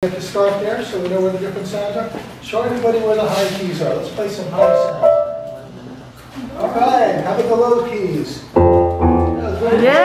We Get the start there so we know where the different sounds are. Show everybody where the high keys are. Let's play some high sounds. All right, how about the low keys? Yeah.